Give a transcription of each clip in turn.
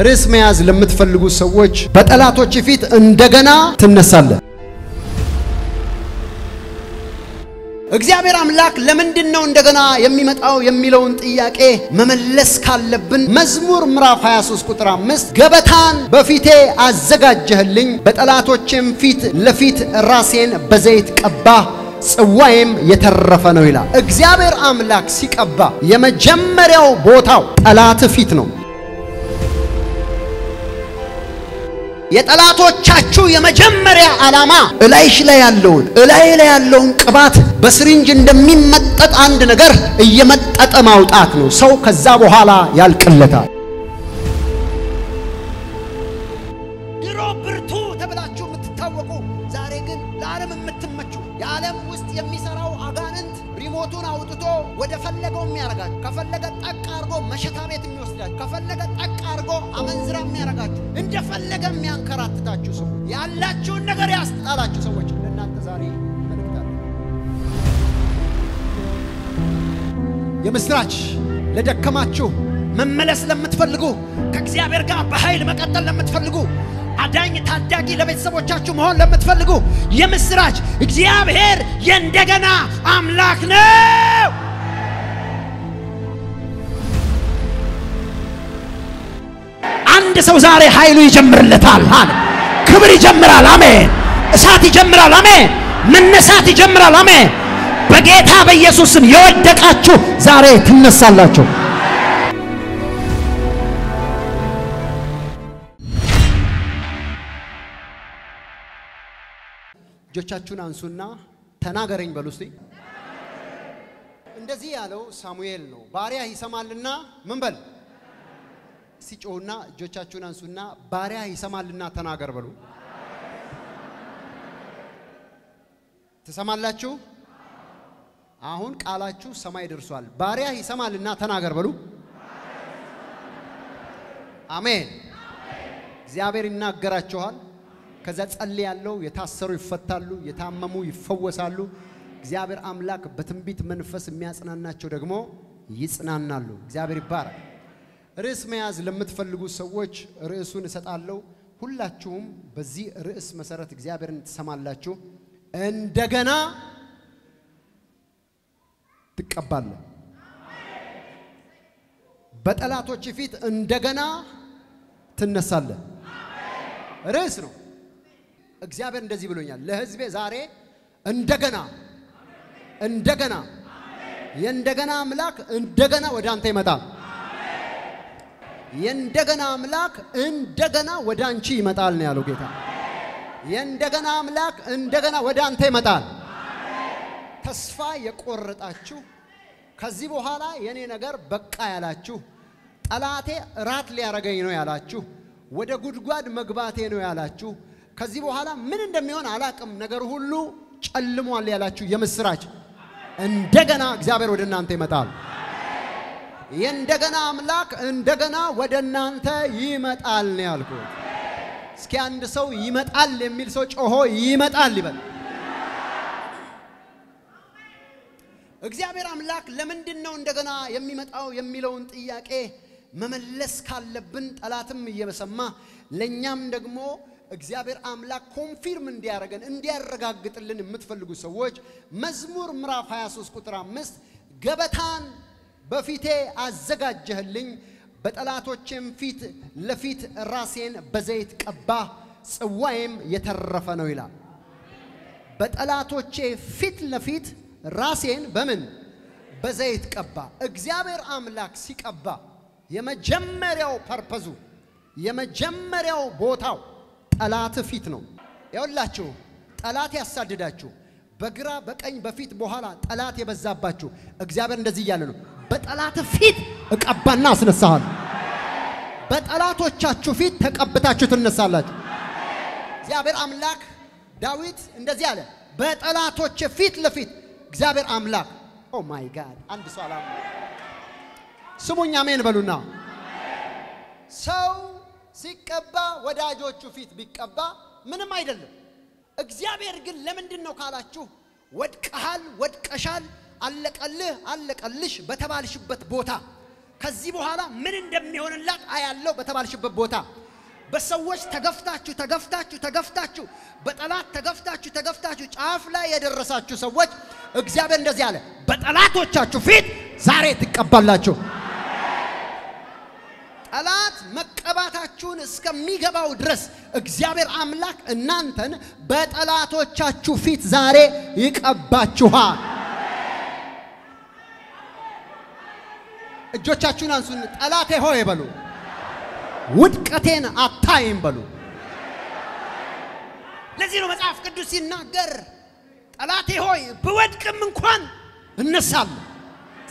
ርዕስ መያዝ ለምትፈልጉ ሰዎች በጠላቶች ፊት እንደገና ትነሳለህ። እግዚአብሔር አምላክ ለምንድን ነው እንደገና የሚመጣው የሚለውን ጥያቄ መመለስ ካለብን መዝሙር ምዕራፍ 23 ቁጥር 5 ገበታን በፊቴ አዘጋጀህልኝ፣ በጠላቶችም ፊት ለፊት ራሴን በዘይት ቀባህ፣ ጽዋዬም የተረፈ ነው ይላል። እግዚአብሔር አምላክ ሲቀባ የመጀመሪያው ቦታው ጠላት ፊት ነው። የጠላቶቻችሁ የመጀመሪያ ዓላማ እላይሽ ላይ ያለውን እላይ ላይ ያለውን ቅባት በስሪንጅ እንደሚመጠጥ አንድ ነገር እየመጠጠ ማውጣት ነው። ሰው ከዛ በኋላ ያልቅለታል። ድሮ ብርቱ ተብላችሁ የምትታወቁ ዛሬ ግን ለዓለም የምትመቹ የዓለም ውስጥ የሚሰራው አጋንንት ሪሞቱን አውጥቶ ወደ ፈለገው የሚያረጋችሁ ከፈለገ ጠቅ አድርጎ መሸታ ቤት የሚወስዳችሁ ከፈለገ ጠቅ አድርጎ አመንዝራ የሚያረጋችሁ እንደፈለገ የሚያንከራትታችሁ ሰው ያላችሁን ነገር ያስጣላችሁ ሰዎች ለእናንተ ዛሬ መልእክታል። የምስራች ለደከማችሁ መመለስ ለምትፈልጉ ከእግዚአብሔር ጋር በኃይል መቀጠል ለምትፈልጉ አዳኝ ታዳጊ ለቤተሰቦቻችሁ መሆን ለምትፈልጉ የምስራች እግዚአብሔር የእንደገና አምላክ ነው። አንድ ሰው ዛሬ ኃይሉ ይጀምርለታል አለ። ክብር ይጀምራል። አሜን። እሳት ይጀምራል። አሜን። መነሳት ይጀምራል። አሜን። በጌታ በኢየሱስ ስም የወደቃችሁ ዛሬ ትነሳላችሁ። እጆቻችሁን አንሱና ተናገረኝ በሉ እስቲ። እንደዚህ ያለው ሳሙኤል ነው። ባሪያ ይሰማልና ምን በል ሲጮሁና እጆቻችሁን አንሱና ባሪያ ይሰማልና ተናገር በሉ። ትሰማላችሁ? አሁን ቃላችሁ ሰማይ ደርሷል። ባሪያ ይሰማልና ተናገር በሉ። አሜን። እግዚአብሔር ይናገራችኋል። ከዛ ጸልይ ያለው የታሰሩ ይፈታሉ፣ የታመሙ ይፈወሳሉ። እግዚአብሔር አምላክ በትንቢት መንፈስ የሚያጽናናቸው ደግሞ ይጽናናሉ። እግዚአብሔር ይባረክ። ርዕስ መያዝ ለምትፈልጉ ሰዎች ርዕሱን እሰጣለሁ። ሁላችሁም በዚህ ርዕስ መሰረት እግዚአብሔርን ትሰማላችሁ። እንደገና ትቀባለህ። በጠላቶች ፊት እንደገና ትነሳለህ። ርዕስ ነው። እግዚአብሔር እንደዚህ ብሎኛል ለሕዝቤ ዛሬ እንደገና እንደገና የእንደገና አምላክ እንደገና ወደ አንተ ይመጣል። የእንደገና አምላክ እንደገና ወደ አንቺ ይመጣል ነው ያለው ጌታ። የእንደገና አምላክ እንደገና ወደ አንተ ይመጣል። ተስፋ የቆረጣችሁ ከዚህ በኋላ የኔ ነገር በቃ ያላችሁ፣ ጠላቴ እራት ሊያረገኝ ነው ያላችሁ፣ ወደ ጉድጓድ መግባቴ ነው ያላችሁ፣ ከዚህ በኋላ ምን እንደሚሆን አላቅም፣ ነገር ሁሉ ጨልሟል ያላችሁ የምስራች እንደገና እግዚአብሔር ወደ እናንተ ይመጣል። የእንደገና አምላክ እንደገና ወደ እናንተ ይመጣል ነው ያልኩት። እስኪ አንድ ሰው ይመጣል የሚል ሰው ጮሆ ይመጣል ይበል። እግዚአብሔር አምላክ ለምንድን ነው እንደገና የሚመጣው የሚለውን ጥያቄ መመለስ ካለብን ጠላትም እየሰማ ለእኛም ደግሞ እግዚአብሔር አምላክ ኮንፊርም እንዲያደርገን እንዲያረጋግጥልን የምትፈልጉ ሰዎች መዝሙር ምዕራፍ 23 ቁጥር 5 ገበታን በፊቴ አዘጋጀህልኝ በጠላቶቼም ፊት ለፊት ራሴን በዘይት ቀባህ፣ ጽዋዬም የተረፈ ነው ይላል። በጠላቶቼ ፊት ለፊት ራሴን በምን በዘይት ቀባ። እግዚአብሔር አምላክ ሲቀባ የመጀመሪያው ፐርፐዙ የመጀመሪያው ቦታው ጠላት ፊት ነው። ያውላችሁ ጠላት ያሳድዳችሁ በግራ በቀኝ በፊት በኋላ ጠላት የበዛባችሁ እግዚአብሔር እንደዚህ እያለ ነው፣ በጠላት ፊት እቀባና አስነሳሃል። በጠላቶቻችሁ ፊት ተቀብታችሁ ትነሳላችሁ። እግዚአብሔር አምላክ ዳዊት እንደዚህ አለ፣ በጠላቶች ፊት ለፊት እግዚአብሔር አምላክ oh my God አንድ ሰው አላ ስሙኝ፣ አሜን በሉና ሰው ሲቀባ ወዳጆቹ ፊት ቢቀባ ምንም አይደለም። እግዚአብሔር ግን ለምንድን ነው ካላችሁ ወድቀሃል፣ ወድቀሻል፣ አለቀልህ፣ አለቀልሽ በተባልሽበት ቦታ ከዚህ በኋላ ምን እንደሚሆንላት አያለው በተባልሽበት ቦታ በሰዎች ተገፍታችሁ ተገፍታችሁ ተገፍታችሁ በጠላት ተገፍታችሁ ተገፍታችሁ ጫፍ ላይ የደረሳችሁ ሰዎች እግዚአብሔር እንደዚህ አለ፣ በጠላቶቻችሁ ፊት ዛሬ ትቀባላችሁ። ጠላት መቀባታችሁን እስከሚገባው ድረስ እግዚአብሔር አምላክ እናንተን በጠላቶቻችሁ ፊት ዛሬ ይቀባችኋል። እጆቻችሁን አንሱን። ጠላቴ ሆይ በሉ፣ ውድቀቴን አታይም በሉ። ለዚህ ነው መጽሐፍ ቅዱስ ሲናገር ጠላቴ ሆይ ብወድቅም እንኳን እነሳለሁ።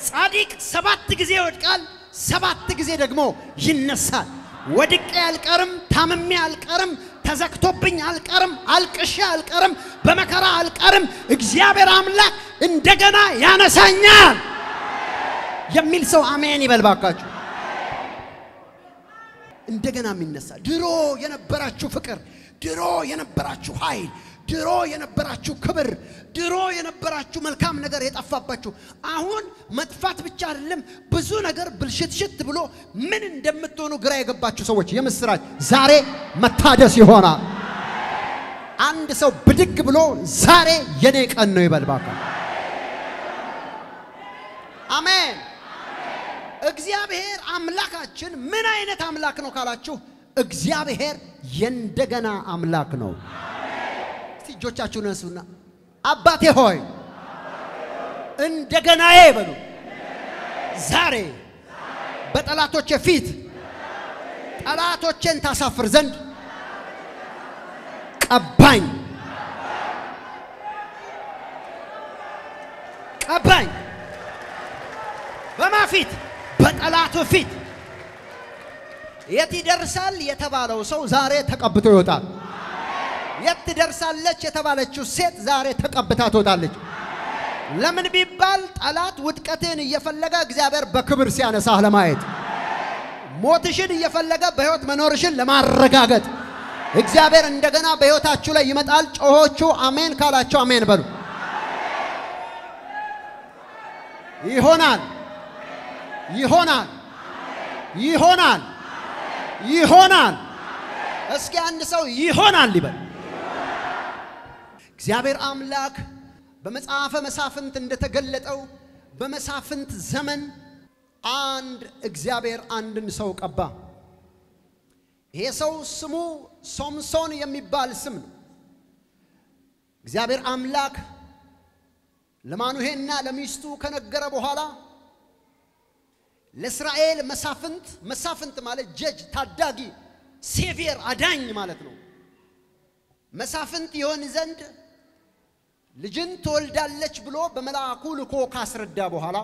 ጻድቅ ሰባት ጊዜ ይወድቃል፣ ሰባት ጊዜ ደግሞ ይነሳል። ወድቄ አልቀርም፣ ታምሜ አልቀርም፣ ተዘግቶብኝ አልቀርም፣ አልቅሼ አልቀርም፣ በመከራ አልቀርም። እግዚአብሔር አምላክ እንደገና ያነሳኛል የሚል ሰው አሜን ይበል ባካችሁ። እንደገና የሚነሳ ድሮ የነበራችሁ ፍቅር፣ ድሮ የነበራችሁ ኃይል፣ ድሮ የነበራችሁ ክብር፣ ድሮ የነበራችሁ መልካም ነገር የጠፋባችሁ አሁን መጥፋት ብቻ አይደለም፣ ብዙ ነገር ብልሽትሽት ብሎ ምን እንደምትሆኑ ግራ የገባችሁ ሰዎች የምስራች፣ ዛሬ መታደስ ይሆናል። አንድ ሰው ብድግ ብሎ ዛሬ የኔ ቀን ነው ይበል አሜን። እግዚአብሔር አምላካችን ምን አይነት አምላክ ነው ካላችሁ፣ እግዚአብሔር የእንደገና አምላክ ነው። እጆቻችሁን ነሱና አባቴ ሆይ እንደገናዬ በሉ። ዛሬ በጠላቶቼ ፊት ጠላቶቼን ታሳፍር ዘንድ ቀባኝ፣ ቀባኝ በማ ፊት በጠላቱ ፊት የት ይደርሳል የተባለው ሰው ዛሬ ተቀብቶ ይወጣል። የት ትደርሳለች የተባለችው ሴት ዛሬ ተቀብታ ትወጣለች። ለምን ቢባል ጠላት ውድቀትን እየፈለገ እግዚአብሔር በክብር ሲያነሳህ ለማየት፣ ሞትሽን እየፈለገ በሕይወት መኖርሽን ለማረጋገጥ እግዚአብሔር እንደገና በሕይወታችሁ ላይ ይመጣል። ጮሆቹ አሜን ካላቸው አሜን በሉ። ይሆናል ይሆናል ይሆናል ይሆናል። እስኪ አንድ ሰው ይሆናል ይበል። እግዚአብሔር አምላክ በመጽሐፈ መሳፍንት እንደተገለጠው በመሳፍንት ዘመን አንድ እግዚአብሔር አንድን ሰው ቀባ። ይሄ ሰው ስሙ ሶምሶን የሚባል ስም ነው። እግዚአብሔር አምላክ ለማኑሄና ለሚስቱ ከነገረ በኋላ ለእስራኤል መሳፍንት መሳፍንት ማለት ጀጅ ታዳጊ ሴቪየር አዳኝ ማለት ነው። መሳፍንት ይሆን ዘንድ ልጅን ትወልዳለች ብሎ በመልአኩ ልኮ ካስረዳ በኋላ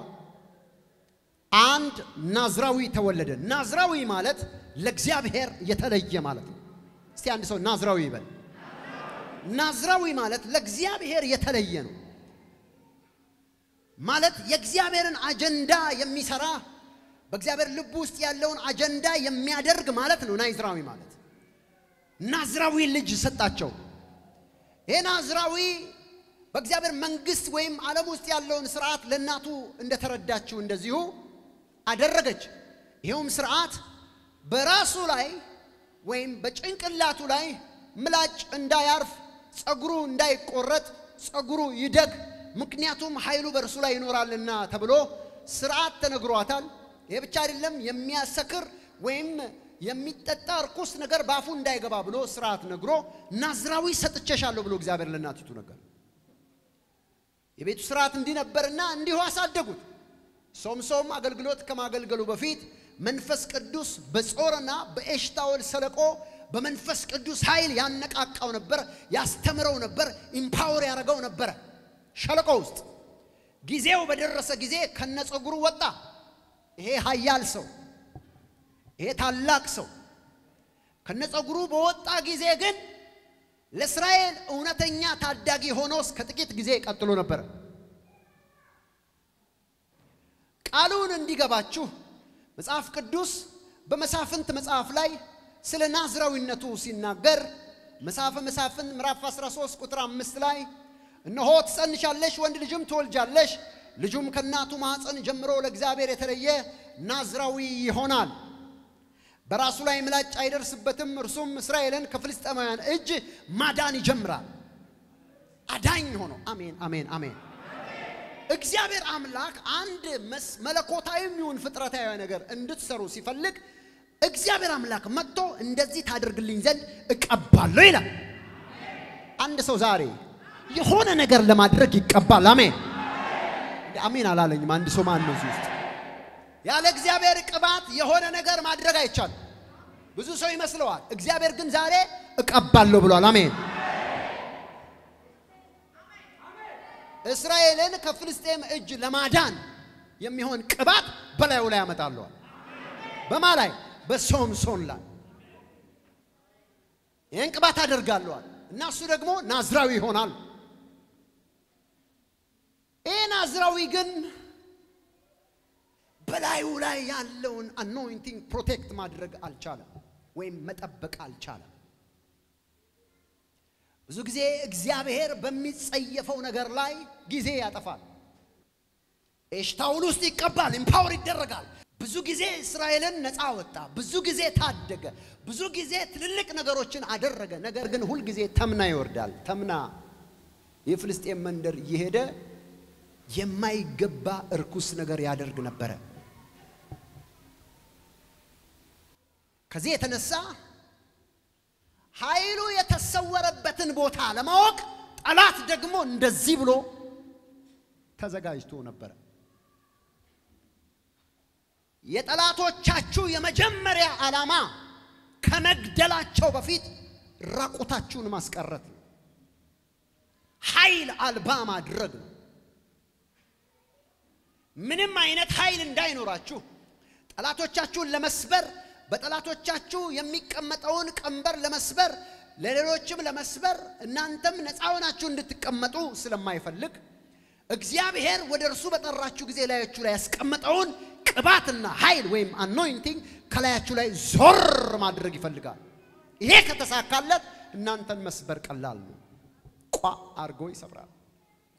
አንድ ናዝራዊ ተወለደ። ናዝራዊ ማለት ለእግዚአብሔር የተለየ ማለት ነው። እስቲ አንድ ሰው ናዝራዊ ይበል። ናዝራዊ ማለት ለእግዚአብሔር የተለየ ነው ማለት የእግዚአብሔርን አጀንዳ የሚሰራ በእግዚአብሔር ልብ ውስጥ ያለውን አጀንዳ የሚያደርግ ማለት ነው። ናዝራዊ ማለት ናዝራዊ ልጅ ሰጣቸው። ይህ ናዝራዊ በእግዚአብሔር መንግሥት ወይም ዓለም ውስጥ ያለውን ስርዓት ለእናቱ እንደተረዳችው እንደዚሁ አደረገች። ይኸውም ስርዓት በራሱ ላይ ወይም በጭንቅላቱ ላይ ምላጭ እንዳያርፍ፣ ጸጉሩ እንዳይቆረጥ፣ ጸጉሩ ይደግ፣ ምክንያቱም ኃይሉ በእርሱ ላይ ይኖራልና ተብሎ ስርዓት ተነግሯታል። ይህ ብቻ አይደለም፣ የሚያሰክር ወይም የሚጠጣ እርኩስ ነገር በአፉ እንዳይገባ ብሎ ስርዓት ነግሮ ናዝራዊ ሰጥቼሻለሁ ብሎ እግዚአብሔር ለእናቲቱ ነገር የቤቱ ስርዓት እንዲህ እንዲሁ አሳደጉት። ሶምሶም አገልግሎት ከማገልገሉ በፊት መንፈስ ቅዱስ በጾርና በኤሽታወል ሰለቆ በመንፈስ ቅዱስ ኃይል ያነቃቃው ነበር፣ ያስተምረው ነበር፣ empower ያደረገው ነበረ። ሸለቆ ውስጥ ጊዜው በደረሰ ጊዜ ከነጸጉሩ ወጣ። ይሄ ኃያል ሰው፣ ይሄ ታላቅ ሰው ከነጸጉሩ በወጣ ጊዜ ግን ለእስራኤል እውነተኛ ታዳጊ ሆኖ እስከ ጥቂት ጊዜ ቀጥሎ ነበር። ቃሉን እንዲገባችሁ መጽሐፍ ቅዱስ በመሳፍንት መጽሐፍ ላይ ስለ ናዝራዊነቱ ሲናገር መጽሐፈ መሳፍንት ምዕራፍ 13 ቁጥር አምስት ላይ እነሆ ትጸንሻለሽ፣ ወንድ ልጅም ትወልጃለሽ፣ ልጁም ከእናቱ ማኅፀን ጀምሮ ለእግዚአብሔር የተለየ ናዝራዊ ይሆናል። በራሱ ላይ ምላጭ አይደርስበትም። እርሱም እስራኤልን ከፍልስጤማውያን እጅ ማዳን ይጀምራል። አዳኝ ሆኖ አሜን፣ አሜን፣ አሜን። እግዚአብሔር አምላክ አንድ መለኮታዊም ይሁን ፍጥረታዊ ነገር እንድትሰሩ ሲፈልግ እግዚአብሔር አምላክ መጥቶ እንደዚህ ታደርግልኝ ዘንድ እቀባለሁ ይላል። አንድ ሰው ዛሬ የሆነ ነገር ለማድረግ ይቀባል። አሜን አሜን አላለኝም። አንድ ሰው ማን ነው እዚህ ውስጥ? ያለ እግዚአብሔር ቅባት የሆነ ነገር ማድረግ አይቻልም። ብዙ ሰው ይመስለዋል። እግዚአብሔር ግን ዛሬ እቀባለሁ ብሏል። አሜን እስራኤልን ከፍልስጤም እጅ ለማዳን የሚሆን ቅባት በላዩ ላይ ያመጣለዋል። በማ ላይ? በሶምሶን ላይ ይህን ቅባት አደርጋለዋል እና እሱ ደግሞ ናዝራዊ ይሆናል። ይህ ናዝራዊ ግን በላዩ ላይ ያለውን anointing protect ማድረግ አልቻለም፣ ወይም መጠበቅ አልቻለም። ብዙ ጊዜ እግዚአብሔር በሚጸየፈው ነገር ላይ ጊዜ ያጠፋል። ኤሽታውል ውስጥ ይቀባል፣ empower ይደረጋል። ብዙ ጊዜ እስራኤልን ነፃ ወጣ፣ ብዙ ጊዜ ታደገ፣ ብዙ ጊዜ ትልልቅ ነገሮችን አደረገ። ነገር ግን ሁል ጊዜ ተምና ይወርዳል። ተምና የፍልስጤም መንደር እየሄደ የማይገባ እርኩስ ነገር ያደርግ ነበረ። ከዚህ የተነሳ ኃይሉ የተሰወረበትን ቦታ ለማወቅ ጠላት ደግሞ እንደዚህ ብሎ ተዘጋጅቶ ነበረ። የጠላቶቻችሁ የመጀመሪያ ዓላማ ከመግደላቸው በፊት ራቁታችሁን ማስቀረት ነው። ኃይል አልባ ማድረግ ነው። ምንም አይነት ኃይል እንዳይኖራችሁ ጠላቶቻችሁን ለመስበር በጠላቶቻችሁ የሚቀመጠውን ቀንበር ለመስበር ለሌሎችም ለመስበር እናንተም ነፃ ሆናችሁ እንድትቀመጡ ስለማይፈልግ እግዚአብሔር ወደ እርሱ በጠራችሁ ጊዜ ላያችሁ ላይ ያስቀመጠውን ቅባትና ኃይል ወይም anointing ከላያችሁ ላይ ዞር ማድረግ ይፈልጋል። ይሄ ከተሳካለት እናንተን መስበር ቀላል ነው። ቋ አርጎ ይሰብራል።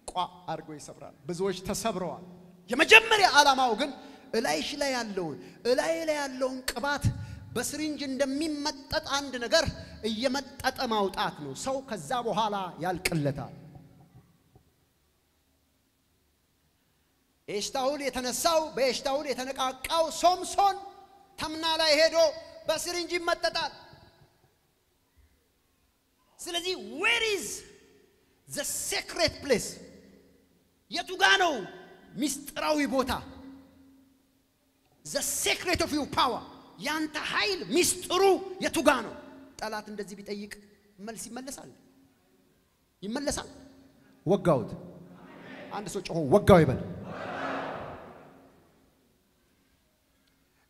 ቋ አርጎ ይሰብራል። ብዙዎች ተሰብረዋል። የመጀመሪያ ዓላማው ግን እላይሽ ላይ ያለውን እላይ ላይ ያለውን ቅባት በ syringe እንደሚመጠጥ አንድ ነገር እየመጠጠ ማውጣት ነው። ሰው ከዛ በኋላ ያልቅለታል። ኤሽታውል የተነሳው በኤሽታውል የተነቃቃው ሶምሶን ተምና ላይ ሄዶ በ syringe ይመጠጣል። ስለዚህ where is the secret place የቱ ጋ ነው ሚስጥራዊ ቦታ? the secret of your power ያንተ ኃይል ሚስጥሩ የቱ ጋ ነው? ጠላት እንደዚህ ቢጠይቅ መልስ ይመለሳል ይመለሳል። ወጋውት አንድ ሰው ጮሆ ወጋው ይበል።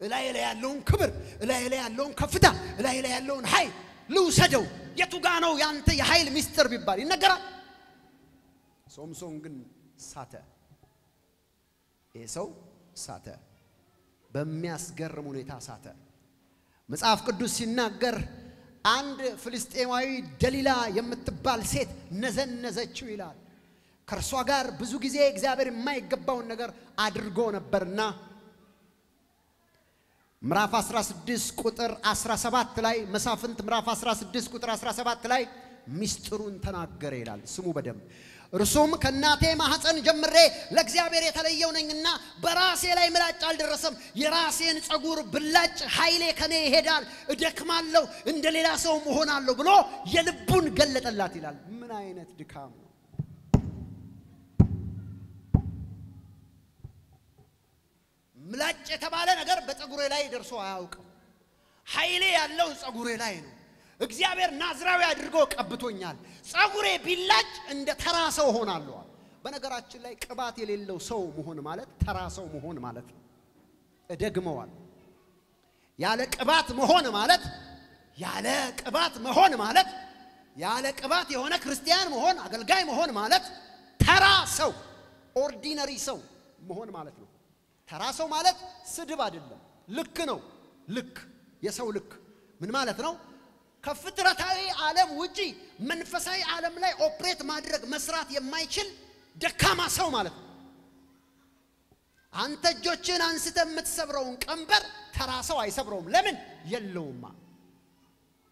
እላይ ላይ ያለውን ክብር፣ እላይ ላይ ያለውን ከፍታ፣ እላይ ላይ ያለውን ኃይል ልውሰደው። የቱ ጋ ነው ያንተ የኃይል ሚስጥር ቢባል ይነገራል። ሶምሶን ግን ሳተ። ይህ ሰው ሳተ፣ በሚያስገርም ሁኔታ ሳተ። መጽሐፍ ቅዱስ ሲናገር አንድ ፍልስጤማዊ ደሊላ የምትባል ሴት ነዘነዘችው ይላል። ከእርሷ ጋር ብዙ ጊዜ እግዚአብሔር የማይገባውን ነገር አድርጎ ነበርና ምዕራፍ 16 ቁጥር 17 ላይ መሳፍንት ምዕራፍ 16 ቁጥር 17 ላይ ሚስጥሩን ተናገረ ይላል። ስሙ በደንብ እርሱም ከእናቴ ማኅፀን ጀምሬ ለእግዚአብሔር የተለየው ነኝና በራሴ ላይ ምላጭ አልደረሰም። የራሴን ጸጉር ብላጭ ኃይሌ ከኔ ይሄዳል፣ እደክማለሁ፣ እንደ ሌላ ሰውም እሆናለሁ ብሎ የልቡን ገለጠላት ይላል። ምን አይነት ድካም ነው! ምላጭ የተባለ ነገር በጸጉሬ ላይ ደርሶ አያውቅም። ኃይሌ ያለው ጸጉሬ ላይ ነው። እግዚአብሔር ናዝራዊ አድርጎ ቀብቶኛል። ጸጉሬ ቢላጭ እንደ ተራ ሰው ሆናለሁ። በነገራችን ላይ ቅባት የሌለው ሰው መሆን ማለት ተራ ሰው መሆን ማለት ነው። እደግመዋል። ያለ ቅባት መሆን ማለት ያለ ቅባት መሆን ማለት ያለ ቅባት የሆነ ክርስቲያን መሆን አገልጋይ መሆን ማለት ተራ ሰው ordinary ሰው መሆን ማለት ነው። ተራ ሰው ማለት ስድብ አይደለም፣ ልክ ነው። ልክ የሰው ልክ ምን ማለት ነው? ከፍጥረታዊ ዓለም ውጪ መንፈሳዊ ዓለም ላይ operate ማድረግ መስራት የማይችል ደካማ ሰው ማለት ነው። አንተ እጆችን አንስተ የምትሰብረውን ቀንበር ተራ ሰው አይሰብረውም። ለምን? የለውማ።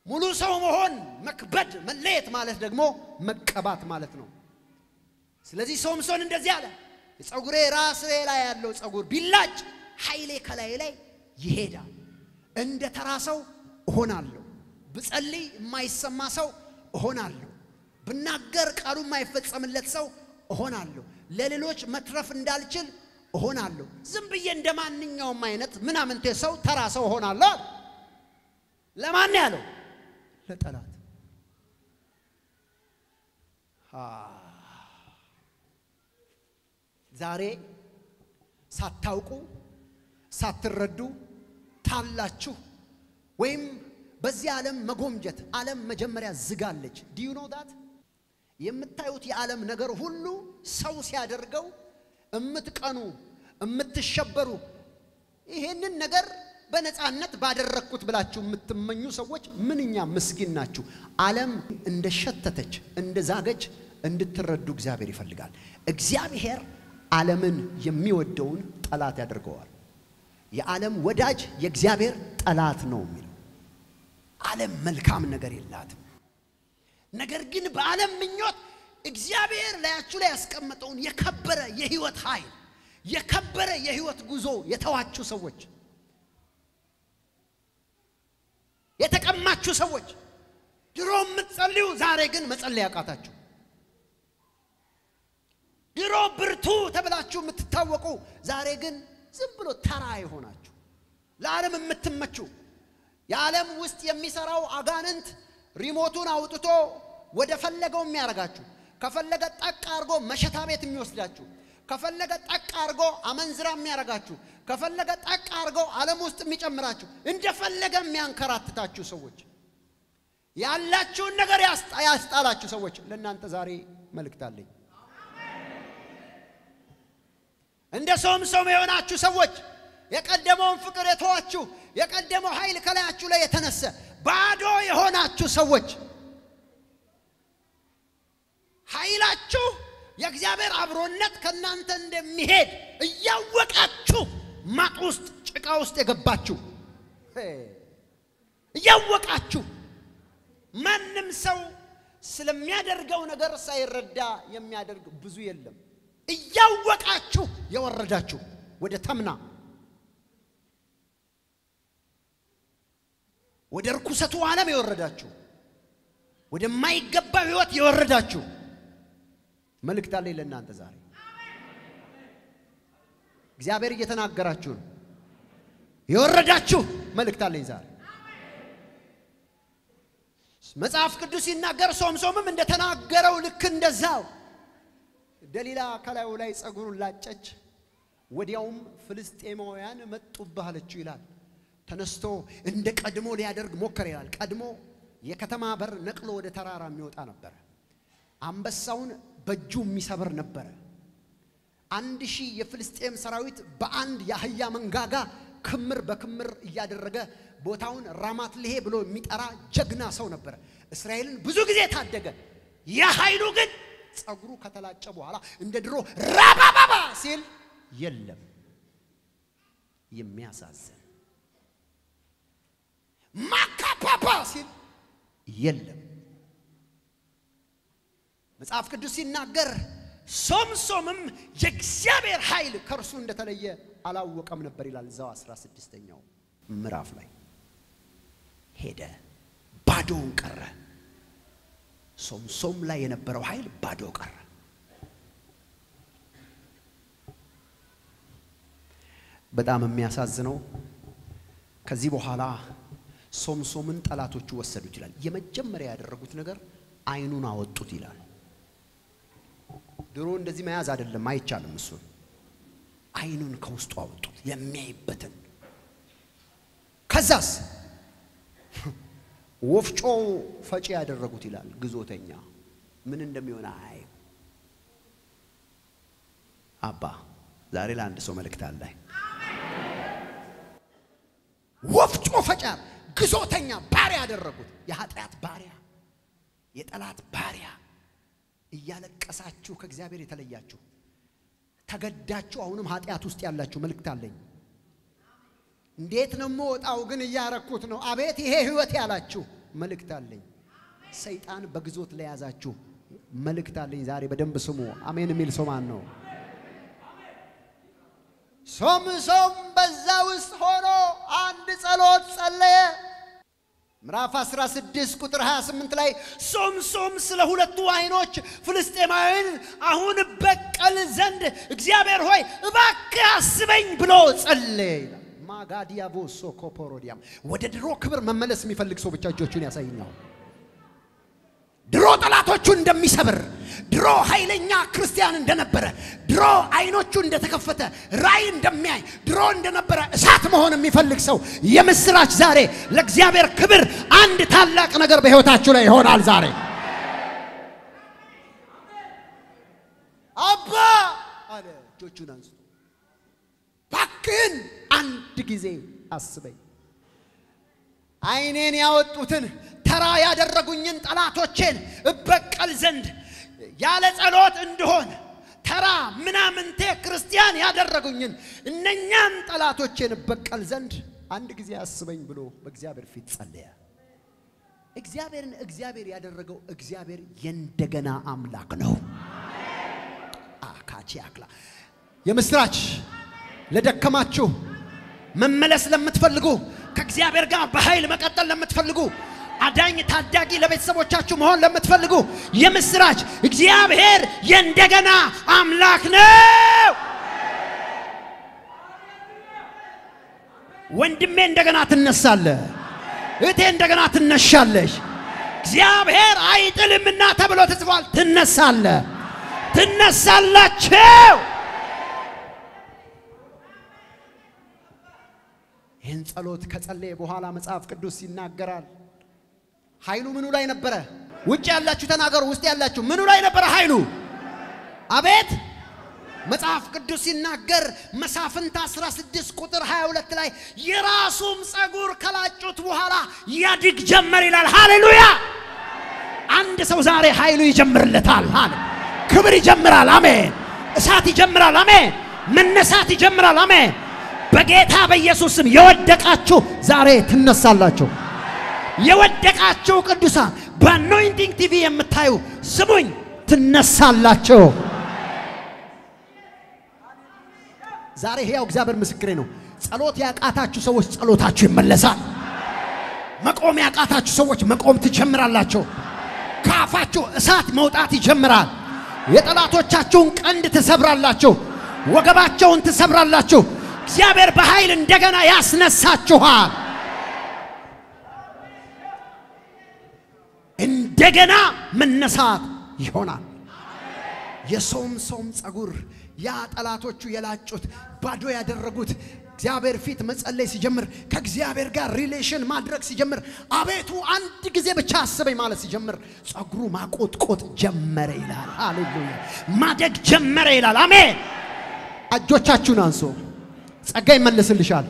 ሙሉ ሰው መሆን መክበድ፣ መለየት ማለት ደግሞ መቀባት ማለት ነው። ስለዚህ ሶምሶን እንደዚህ አለ፣ የፀጉሬ ራስ ላይ ያለው ፀጉር ቢላጭ ኃይሌ ከላይ ላይ ይሄዳል። እንደ ተራ ሰው እሆናለሁ። ብጸልይ የማይሰማ ሰው እሆናለሁ። ብናገር ቃሉ የማይፈጸምለት ሰው እሆናለሁ። ለሌሎች መትረፍ እንዳልችል እሆናለሁ። ዝም ብዬ እንደ ማንኛውም አይነት ምናምንቴ ሰው ተራ ሰው እሆናለሁ። ለማን ያለው? ለጠላት። ዛሬ ሳታውቁ ሳትረዱ ታላችሁ ወይም በዚህ ዓለም መጎምጀት ዓለም መጀመሪያ ዝጋለች። ዲዩ ኖ ዳት የምታዩት የዓለም ነገር ሁሉ ሰው ሲያደርገው እምትቀኑ እምትሸበሩ ይሄንን ነገር በነፃነት ባደረግኩት ብላችሁ የምትመኙ ሰዎች ምንኛ ምስኪን ናችሁ። ዓለም እንደ ሸተተች እንደ ዛገች እንድትረዱ እግዚአብሔር ይፈልጋል። እግዚአብሔር ዓለምን የሚወደውን ጠላት ያደርገዋል። የዓለም ወዳጅ የእግዚአብሔር ጠላት ነው ዓለም መልካም ነገር የላትም። ነገር ግን በዓለም ምኞት እግዚአብሔር ላያችሁ ላይ ያስቀመጠውን የከበረ የህይወት ኃይል የከበረ የህይወት ጉዞ የተዋችሁ ሰዎች የተቀማችሁ ሰዎች ድሮ የምትጸልዩ ዛሬ ግን መጸለይ ያቃታችሁ፣ ድሮ ብርቱ ተብላችሁ የምትታወቁ ዛሬ ግን ዝም ብሎ ተራ የሆናችሁ ለዓለም የምትመቹ የዓለም ውስጥ የሚሰራው አጋንንት ሪሞቱን አውጥቶ ወደ ፈለገው የሚያደርጋችሁ ከፈለገ ጠቅ አድርጎ መሸታ ቤት የሚወስዳችሁ ከፈለገ ጠቅ አድርጎ አመንዝራ የሚያደርጋችሁ ከፈለገ ጠቅ አድርጎ ዓለም ውስጥ የሚጨምራችሁ እንደፈለገ የሚያንከራትታችሁ ሰዎች ያላችሁን ነገር ያስጣላችሁ ሰዎች ለእናንተ ዛሬ መልእክት አለኝ። እንደ ሶምሶም የሆናችሁ ሰዎች የቀደመውን ፍቅር የተዋችሁ የቀደመው ኃይል ከላያችሁ ላይ የተነሰ ባዶ የሆናችሁ ሰዎች ኃይላችሁ የእግዚአብሔር አብሮነት ከእናንተ እንደሚሄድ እያወቃችሁ ማጥ ውስጥ ጭቃ ውስጥ የገባችሁ እያወቃችሁ ማንም ሰው ስለሚያደርገው ነገር ሳይረዳ የሚያደርግ ብዙ የለም። እያወቃችሁ የወረዳችሁ ወደ ተምና ወደ ርኩሰቱ ዓለም የወረዳችሁ ወደማይገባው ሕይወት የወረዳችሁ መልእክት አለኝ ለእናንተ ዛሬ። እግዚአብሔር እየተናገራችሁ ነው። የወረዳችሁ መልእክት አለኝ ዛሬ። መጽሐፍ ቅዱስ ሲናገር ሶምሶምም እንደተናገረው ልክ እንደዛው ደሊላ ከላዩ ላይ ጸጉሩን ላጨች፣ ወዲያውም ፍልስጤማውያን መጡብህ አለችው ይላል። ተነስቶ እንደ ቀድሞ ሊያደርግ ሞከረ ይላል። ቀድሞ የከተማ በር ነቅሎ ወደ ተራራ የሚወጣ ነበረ። አንበሳውን በእጁ የሚሰብር ነበረ። አንድ ሺህ የፍልስጤም ሰራዊት በአንድ የአህያ መንጋጋ ክምር በክምር እያደረገ ቦታውን ራማት ልሄ ብሎ የሚጠራ ጀግና ሰው ነበረ። እስራኤልን ብዙ ጊዜ ታደገ። የኃይሉ ግን ጸጉሩ ከተላጨ በኋላ እንደ ድሮ ራባባባ ሲል የለም። የሚያሳዝን ማካፓፓ ሲል የለም። መጽሐፍ ቅዱስ ሲናገር ሶምሶምም የእግዚአብሔር ኃይል ከእርሱ እንደተለየ አላወቀም ነበር ይላል። እዛው አስራ ስድስተኛው ምዕራፍ ላይ ሄደ፣ ባዶውን ቀረ። ሶምሶም ላይ የነበረው ኃይል ባዶ ቀረ። በጣም የሚያሳዝነው ከዚህ በኋላ ሶምሶምን ጠላቶቹ ወሰዱት ይላል። የመጀመሪያ ያደረጉት ነገር ዓይኑን አወጡት ይላል። ድሮ እንደዚህ መያዝ አይደለም አይቻልም። እሱን ዓይኑን ከውስጡ አወጡት የሚያይበትን። ከዛስ ወፍጮ ፈጪ ያደረጉት ይላል። ግዞተኛ ምን እንደሚሆን አይ አባ ዛሬ ለአንድ ሰው መልእክት አለ። ወፍጮ ፈጫ ግዞተኛ ባሪያ ያደረጉት የኃጢአት ባሪያ የጠላት ባሪያ እያለቀሳችሁ ከእግዚአብሔር የተለያችሁ ተገዳችሁ አሁንም ኃጢአት ውስጥ ያላችሁ መልእክት አለኝ። እንዴት ነው የምወጣው? ግን እያረኩት ነው። አቤት ይሄ ህይወት ያላችሁ መልእክት አለኝ። ሰይጣን በግዞት ለያዛችሁ መልእክት አለኝ። ዛሬ በደንብ ስሙ። አሜን የሚል ሰው ማን ነው? ሶምሶን በዛ ውስጥ ሆኖ አንድ ጸሎት ጸለየ። ምዕራፍ 16 ቁጥር 28 ላይ ሶምሶም ስለ ሁለቱ አይኖች ፍልስጤማውያን አሁን በቀል ዘንድ እግዚአብሔር ሆይ እባክህ አስበኝ ብሎ ጸለየ ይላል። ማጋዲያቮ ሶኮፖሮዲያም ወደ ድሮ ክብር መመለስ የሚፈልግ ሰው ብቻ እጆቹን ያሳይኛው። ድሮ ጠላቶቹን እንደሚሰብር ኃይለኛ ክርስቲያን እንደነበረ ድሮ አይኖቹ እንደተከፈተ ራእይ እንደሚያይ ድሮ እንደነበረ እሳት መሆን የሚፈልግ ሰው የምስራች ዛሬ ለእግዚአብሔር ክብር አንድ ታላቅ ነገር በሕይወታችሁ ላይ ይሆናል። ዛሬ አባ አለ እጆቹን አንስቶ ባክን አንድ ጊዜ አስበኝ አይኔን ያወጡትን ተራ ያደረጉኝን ጠላቶቼን እበቀል ዘንድ ያለ ጸሎት እንድሆን ተራ ምናምንቴ ክርስቲያን ያደረጉኝን እነኛን ጠላቶቼን እበቀል ዘንድ አንድ ጊዜ አስበኝ ብሎ በእግዚአብሔር ፊት ጸለየ። እግዚአብሔርን እግዚአብሔር ያደረገው እግዚአብሔር የእንደገና አምላክ ነው። አካቺ አክላ የምስራች ለደከማችሁ መመለስ ለምትፈልጉ ከእግዚአብሔር ጋር በኃይል መቀጠል ለምትፈልጉ አዳኝ ታዳጊ ለቤተሰቦቻችሁ መሆን ለምትፈልጉ የምስራች እግዚአብሔር የእንደገና አምላክ ነው። ወንድሜ እንደገና ትነሳለህ፣ እህቴ እንደገና ትነሻለሽ። እግዚአብሔር አይጥልምና ተብሎ ተጽፏል። ትነሳለህ፣ ትነሳላችሁ። ይህን ጸሎት ከጸለየ በኋላ መጽሐፍ ቅዱስ ይናገራል። ኃይሉ ምኑ ላይ ነበረ? ውጭ ያላችሁ ተናገሩ። ውስጥ ያላችሁ ምኑ ላይ ነበረ ኃይሉ? አቤት መጽሐፍ ቅዱስ ሲናገር መሳፍንት 16 ቁጥር 22 ላይ የራሱም ጸጉር ከላጩት በኋላ ያድግ ጀመር ይላል። ሃሌሉያ! አንድ ሰው ዛሬ ኃይሉ ይጀምርለታል። ሃሌ ክብር ይጀምራል። አሜን። እሳት ይጀምራል። አሜን። መነሳት ይጀምራል። አሜን። በጌታ በኢየሱስ ስም የወደቃችሁ ዛሬ ትነሳላችሁ። የወደቃችሁ ቅዱሳን በ Anointing TV የምታዩ ስሙኝ፣ ትነሳላችሁ። ዛሬ ሕያው እግዚአብሔር ምስክሬ ነው። ጸሎት ያቃታችሁ ሰዎች ጸሎታችሁ ይመለሳል። መቆም ያቃታችሁ ሰዎች መቆም ትጀምራላችሁ። ከአፋችሁ እሳት መውጣት ይጀምራል። የጠላቶቻችሁን ቀንድ ትሰብራላችሁ። ወገባቸውን ትሰብራላችሁ። እግዚአብሔር በኃይል እንደገና ያስነሳችኋል። እንደገና መነሳት ይሆናል። የሶምሶም ጸጉር ያ ጠላቶቹ የላጩት ባዶ ያደረጉት እግዚአብሔር ፊት መጸለይ ሲጀምር ከእግዚአብሔር ጋር relation ማድረግ ሲጀምር አቤቱ አንድ ጊዜ ብቻ አስበኝ ማለት ሲጀምር ጸጉሩ ማቆጥቆጥ ጀመረ ይላል። ሃሌሉያ ማደግ ጀመረ ይላል። አሜን። እጆቻችሁን አንሱ ጸጋ ይመለስልሻል።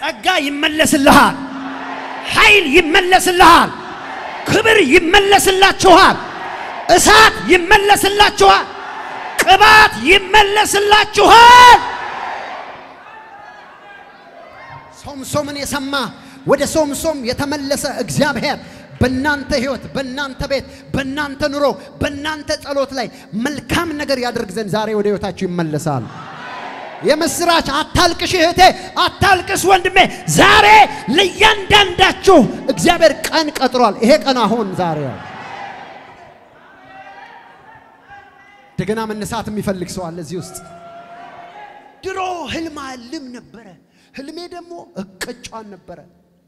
ጸጋ ይመለስልሃል። ኃይል ይመለስልሃል። ክብር ይመለስላችኋል። እሳት ይመለስላችኋል። ቅባት ይመለስላችኋል። ሶምሶምን የሰማ ወደ ሶምሶም የተመለሰ እግዚአብሔር በእናንተ ሕይወት፣ በእናንተ ቤት፣ በእናንተ ኑሮ፣ በእናንተ ጸሎት ላይ መልካም ነገር ያደርግ ዘንድ ዛሬ ወደ ሕይወታችሁ ይመለሳል። የምስራች! አታልቅሽ እህቴ፣ አታልቅስ ወንድሜ። ዛሬ ለእያንዳንዳችሁ እግዚአብሔር ቀን ቀጥሯል። ይሄ ቀን አሁን ዛሬ እንደገና መነሳት የሚፈልግ ሰው አለ እዚህ ውስጥ። ድሮ ህልም አልም ነበረ፣ ህልሜ ደግሞ እቅጫን ነበረ።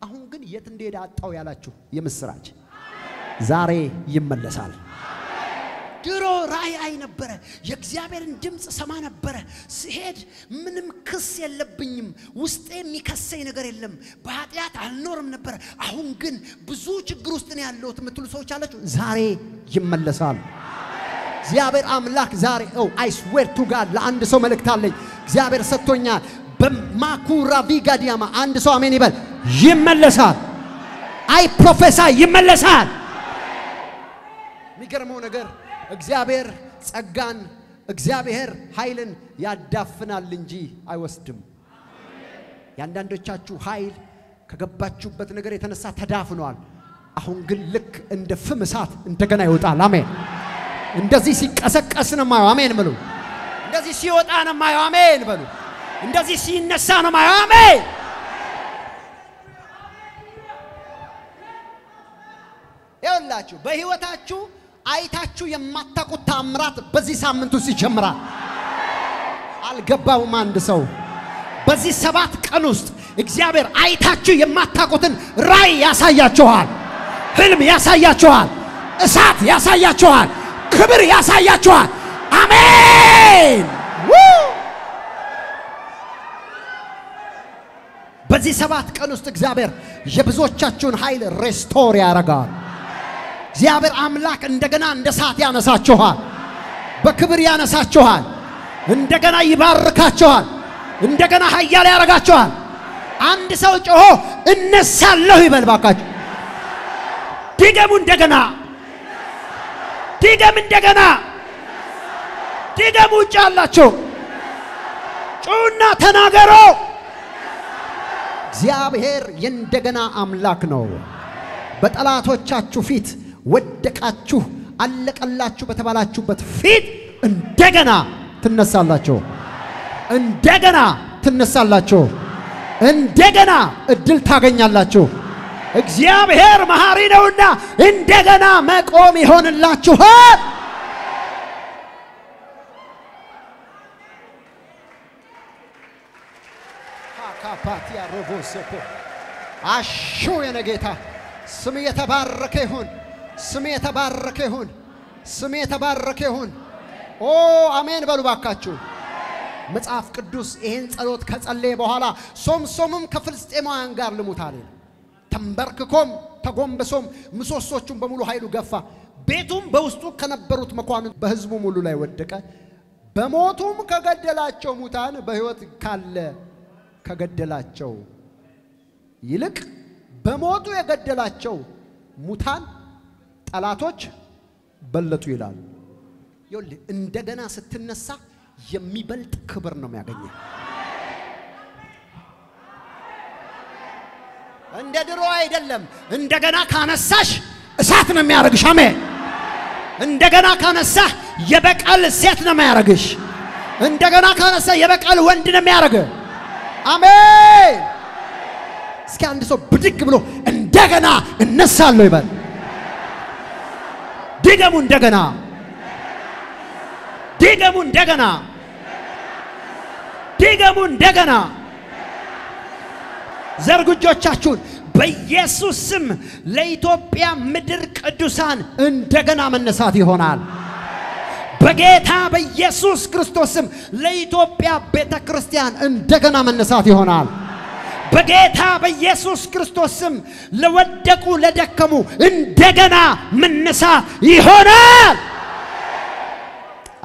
አሁን ግን የት እንደሄደ አጣው ያላችሁ የምስራች፣ ዛሬ ይመለሳል። ድሮ ራእይ አይ ነበረ፣ የእግዚአብሔርን ድምፅ ሰማ ነበረ። ስሄድ ምንም ክስ የለብኝም፣ ውስጤ የሚከሰኝ ነገር የለም፣ በኃጢአት አልኖርም ነበረ። አሁን ግን ብዙ ችግር ውስጥ ነው ያለሁት የምትሉ ሰዎች አላችሁ፣ ዛሬ ይመለሳል። እግዚአብሔር አምላክ ዛሬ ው I swear to God ለአንድ ሰው መልእክት አለኝ። እግዚአብሔር ሰጥቶኛል። በማኩራቪ ጋዲያማ አንድ ሰው አሜን ይበል። ይመለሳል። I prophesy ይመለሳል። የሚገርመው ነገር እግዚአብሔር ጸጋን እግዚአብሔር ኃይልን ያዳፍናል እንጂ አይወስድም። የአንዳንዶቻችሁ ኃይል ከገባችሁበት ነገር የተነሳ ተዳፍኗል። አሁን ግን ልክ እንደ ፍም እሳት እንደገና ይወጣል። አሜን። እንደዚህ ሲቀሰቀስ ነው ማየው። አሜን በሉ። እንደዚህ ሲወጣ ነው ማየው። አሜን በሉ። እንደዚህ ሲነሳ ነው ማየው። አሜን። ይኸውላችሁ በህይወታችሁ አይታችሁ የማታውቁት ታምራት በዚህ ሳምንት ውስጥ ይጀምራል። አልገባውም አንድ ሰው በዚህ ሰባት ቀን ውስጥ እግዚአብሔር አይታችሁ የማታውቁትን ራእይ ያሳያችኋል፣ ህልም ያሳያችኋል፣ እሳት ያሳያችኋል፣ ክብር ያሳያችኋል። አሜን። በዚህ ሰባት ቀን ውስጥ እግዚአብሔር የብዙዎቻችሁን ኃይል ሬስቶር ያደርጋል። እግዚአብሔር አምላክ እንደገና እንደ እሳት ያነሳችኋል፣ በክብር ያነሳችኋል፣ እንደገና ይባርካችኋል፣ እንደገና ኃያል ያደርጋችኋል። አንድ ሰው ጮሆ እነሳለሁ ይበል ባካችሁ። ድገሙ እንደገና፣ ድገም እንደገና፣ ድገሙ። ውጭ ያላችሁ ጩና ተናገሮ። እግዚአብሔር የእንደገና አምላክ ነው። በጠላቶቻችሁ ፊት ወደቃችሁ፣ አለቀላችሁ በተባላችሁበት ፊት እንደገና ትነሳላችሁ፣ እንደገና ትነሳላችሁ፣ እንደገና እድል ታገኛላችሁ። እግዚአብሔር መሐሪ ነውና እንደገና መቆም ይሆንላችኋል። ካፓቲያ ሮቦሶፖ አሹ የነ ጌታ ስም የተባረከ ይሁን። ስም የተባረከ ይሁን። ስም የተባረከ ይሁን። ኦ አሜን በሉ ባካችሁ። መጽሐፍ ቅዱስ ይሄን ጸሎት ከጸለየ በኋላ ሶምሶምም ከፍልስጤማውያን ጋር ልሙት አለ። ተንበርክኮም ተጎንብሶም ምሰሶቹን በሙሉ ኃይሉ ገፋ። ቤቱም በውስጡ ከነበሩት መኳንንት በሕዝቡ ሙሉ ላይ ወደቀ። በሞቱም ከገደላቸው ሙታን በሕይወት ካለ ከገደላቸው ይልቅ በሞቱ የገደላቸው ሙታን ጠላቶች በለጡ ይላል። ይኸውልህ እንደገና ስትነሳ የሚበልጥ ክብር ነው የሚያገኘ። እንደ ድሮ አይደለም። እንደገና ካነሳሽ እሳት ነው የሚያደርግሽ። አሜን። እንደገና ካነሳህ የበቀል ሴት ነው የሚያደርግሽ። እንደገና ካነሳ የበቀል ወንድ ነው የሚያደርግ። አሜን። እስኪ አንድ ሰው ብድግ ብሎ እንደገና እነሳለሁ ይበል። ድገሙ እንደገና ድገሙ እንደገና ድገሙ እንደገና። ዘርጉ እጆቻችሁን። በኢየሱስ ስም ለኢትዮጵያ ምድር ቅዱሳን እንደገና መነሳት ይሆናል። በጌታ በኢየሱስ ክርስቶስ ስም ለኢትዮጵያ ቤተ ክርስቲያን እንደገና መነሳት ይሆናል። በጌታ በኢየሱስ ክርስቶስ ስም ለወደቁ ለደከሙ እንደገና መነሳት ይሆናል።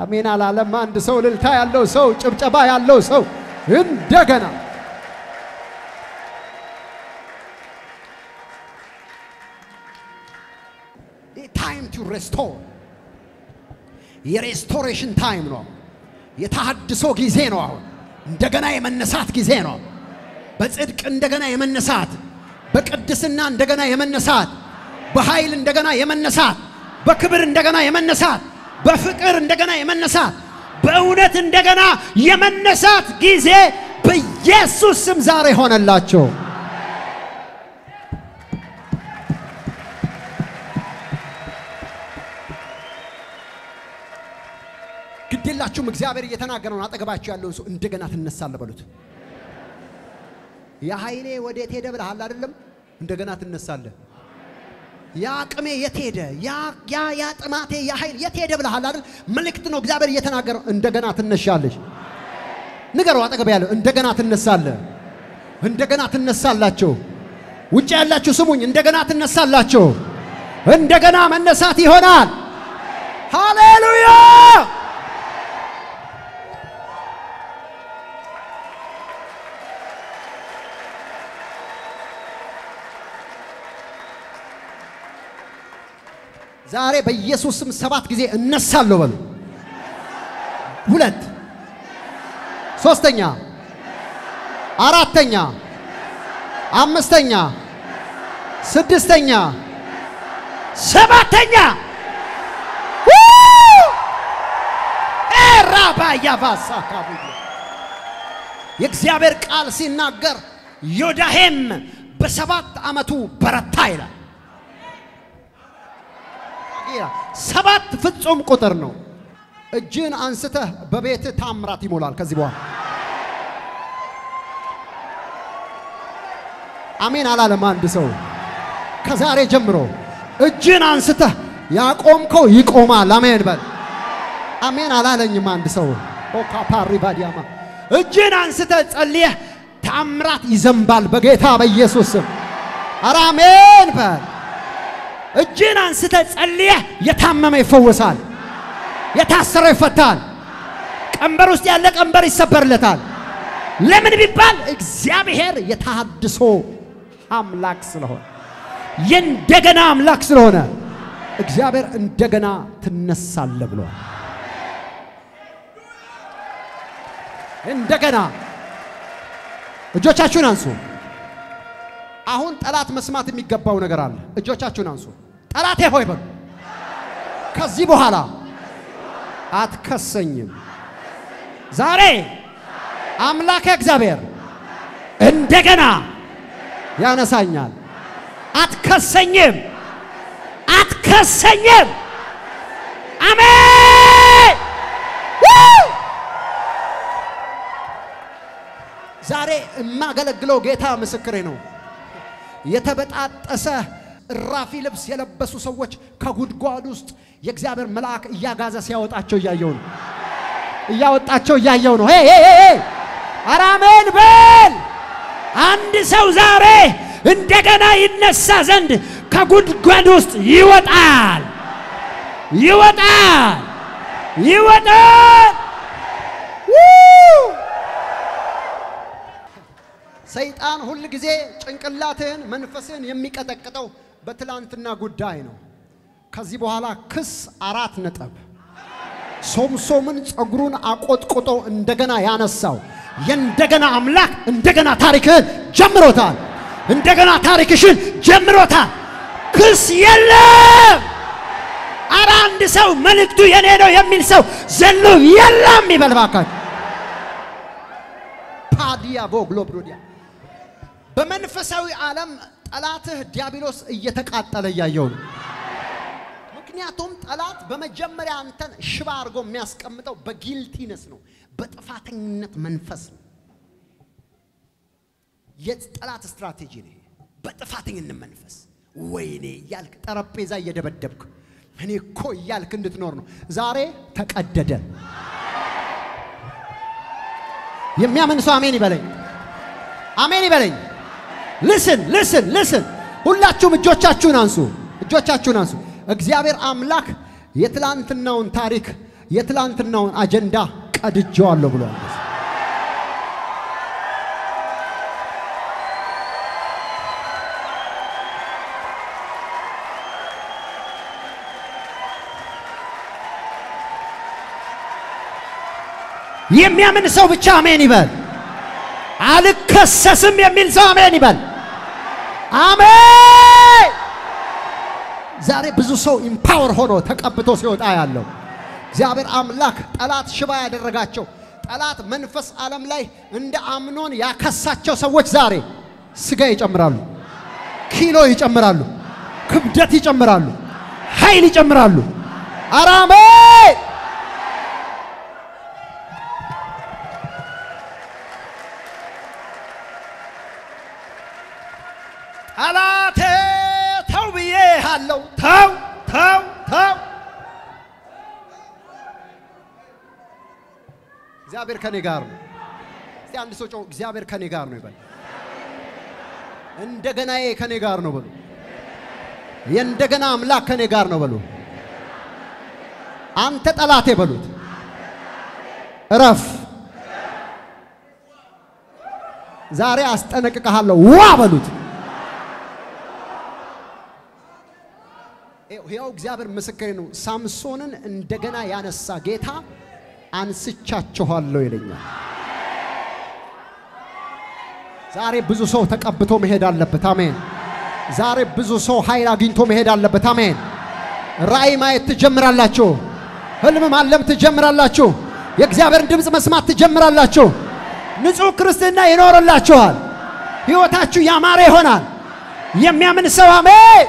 አሜን አላለም? አንድ ሰው እልልታ ያለው ሰው ጭብጨባ ያለው ሰው እንደገና time to restore የ restoration time ነው። የተሃድሶ ጊዜ ነው። አሁን እንደገና የመነሳት ጊዜ ነው። በጽድቅ እንደገና የመነሳት፣ በቅድስና እንደገና የመነሳት፣ በኃይል እንደገና የመነሳት፣ በክብር እንደገና የመነሳት፣ በፍቅር እንደገና የመነሳት፣ በእውነት እንደገና የመነሳት ጊዜ በኢየሱስ ስም ዛሬ ሆነላቸው። ግዴላችሁም እግዚአብሔር እየተናገረውን አጠገባችሁ ያለውን ሰው እንደገና ትነሳለህ በሉት። የኃይሌ ወዴት ሄደ ብለሃል አይደለም? እንደገና ትነሳለህ። ያ አቅሜ የት ሄደ? ያ ያ ጥማቴ ያ ኃይል የት ሄደ ብለሃል አይደል? መልእክት ነው እግዚአብሔር እየተናገረው። እንደገና ትነሻለሽ። ንገረው አጠገብ ያለው እንደገና ትነሳለህ። እንደገና ትነሳላችሁ። ውጭ ያላችሁ ስሙኝ፣ እንደገና ትነሳላችሁ። እንደገና መነሳት ይሆናል። ሃሌሉያ! ዛሬ በኢየሱስ ሰባት ጊዜ እነሳለሁ በሉ። ሁለት። ሶስተኛ። አራተኛ። አምስተኛ። ስድስተኛ። ሰባተኛ። ራባያባሳ ካቡ የእግዚአብሔር ቃል ሲናገር ዮዳሄም በሰባት ዓመቱ በረታ ይላል። ሰባት ፍጹም ቁጥር ነው። እጅን አንስተህ በቤት ታምራት ይሞላል። ከዚህ በኋላ አሜን አላለም አንድ ሰው። ከዛሬ ጀምሮ እጅን አንስተህ ያቆምከው ይቆማል። አሜን በል። አሜን አላለኝም አንድ ሰው። ኦካፓሪ ባዲያማ እጅን አንስተህ ጸልየህ ታምራት ይዘንባል በጌታ በኢየሱስ ስም። አሜን በል። እጅን አንስተህ ጸልየህ የታመመ ይፈወሳል፣ የታሰረ ይፈታል፣ ቀንበር ውስጥ ያለ ቀንበር ይሰበርለታል። ለምን ቢባል እግዚአብሔር የተሃድሶ አምላክ ስለሆነ የእንደገና አምላክ ስለሆነ እግዚአብሔር እንደገና ትነሳለ ብሏል። እንደገና እጆቻችሁን አንሱ። አሁን ጠላት መስማት የሚገባው ነገር አለ። እጆቻችሁን አንሱ። ጠላቴ ሆይ በሉ፣ ከዚህ በኋላ አትከሰኝም። ዛሬ አምላኬ እግዚአብሔር እንደገና ያነሳኛል። አትከሰኝም፣ አትከሰኝም። አሜን። ዛሬ የማገለግለው ጌታ ምስክሬ ነው። የተበጣጠሰ እራፊ ልብስ የለበሱ ሰዎች ከጉድጓድ ውስጥ የእግዚአብሔር መልአክ እያጋዘ ሲያወጣቸው እያየው ነው። እያወጣቸው እያየው ነው። አሜን በል። አንድ ሰው ዛሬ እንደገና ይነሳ ዘንድ ከጉድጓድ ውስጥ ይወጣል፣ ይወጣል፣ ይወጣል። ሰይጣን ሁል ጊዜ ጭንቅላትህን መንፈስህን የሚቀጠቅጠው በትላንትና ጉዳይ ነው። ከዚህ በኋላ ክስ አራት ነጥብ። ሶምሶምን ጸጉሩን አቆጥቁጦ እንደገና ያነሳው የእንደገና አምላክ እንደገና ታሪክህን ጀምሮታል። እንደገና ታሪክሽን ጀምሮታል። ክስ የለም። አረ አንድ ሰው መልእክቱ የኔ ነው የሚል ሰው ዘሎ የለም ይበል እባካችሁ። ፓዲያ ቦግሎ በመንፈሳዊ ዓለም ጠላትህ ዲያብሎስ እየተቃጠለ እያየው ነው። ምክንያቱም ጠላት በመጀመሪያ አንተን ሽባ አድርጎ የሚያስቀምጠው በጊልቲነስ ነው፣ በጥፋተኝነት መንፈስ ነው። የጠላት ስትራቴጂ ነው። በጥፋተኝነት መንፈስ ወይኔ እያልክ ጠረጴዛ እየደበደብክ እኔ እኮ እያልክ እንድትኖር ነው። ዛሬ ተቀደደ። የሚያምን ሰው አሜን ይበለኝ፣ አሜን ይበለኝ። ልስን ልስን ልስን። ሁላችሁም እጆቻችሁን አንሱ፣ እጆቻችሁን አንሱ። እግዚአብሔር አምላክ የትላንትናውን ታሪክ የትላንትናውን አጀንዳ ቀድጄዋለሁ ብሏል። የሚያምን ሰው ብቻ አሜን ይበል። አልከሰስም የሚል ሰው አሜን ይበል። አሜን። ዛሬ ብዙ ሰው empower ሆኖ ተቀብቶ ሲወጣ ያለው እግዚአብሔር አምላክ ጠላት ሽባ ያደረጋቸው ጠላት መንፈስ ዓለም ላይ እንደ አምኖን ያከሳቸው ሰዎች ዛሬ ስጋ ይጨምራሉ፣ ኪሎ ይጨምራሉ፣ ክብደት ይጨምራሉ፣ ኃይል ይጨምራሉ። ኧረ አሜን። ጠላቴ ተው ብዬ አለው። ተው ተው ተው። እግዚአብሔር ከኔ ጋር ነው። እስቲ አንድ ሰው ጮህ፣ እግዚአብሔር ከኔ ጋር ነው ይበል። እንደገናዬ ከኔ ጋር ነው በሉ። የእንደገና አምላክ ከኔ ጋር ነው በሉ። አንተ ጠላቴ በሉት፣ እረፍ። ዛሬ አስጠነቅቀሃለሁ፣ ዋ በሉት። ሕያው እግዚአብሔር ምስክሬ ነው። ሳምሶንን እንደገና ያነሳ ጌታ አንስቻችኋለሁ ይለኛል። ዛሬ ብዙ ሰው ተቀብቶ መሄድ አለበት። አሜን። ዛሬ ብዙ ሰው ኃይል አግኝቶ መሄድ አለበት። አሜን። ራእይ ማየት ትጀምራላችሁ። ህልም ማለም ትጀምራላችሁ። የእግዚአብሔርን ድምፅ መስማት ትጀምራላችሁ። ንጹሕ ክርስትና ይኖርላችኋል። ሕይወታችሁ ያማረ ይሆናል። የሚያምን ሰው አሜን።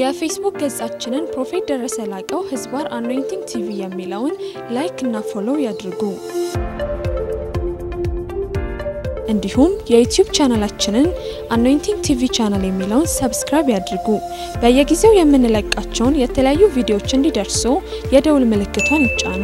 የፌስቡክ ገጻችንን Prophet ደረሰ ላቀው ህዝባር Anointing TV የሚለውን like እና follow ያድርጉ። እንዲሁም የዩቲዩብ ቻናላችንን Anointing TV Channel የሚለውን subscribe ያድርጉ። በየጊዜው የምንለቃቸውን የተለያዩ ቪዲዮዎች እንዲደርሱ የደውል ምልክቷን ይጫኑ።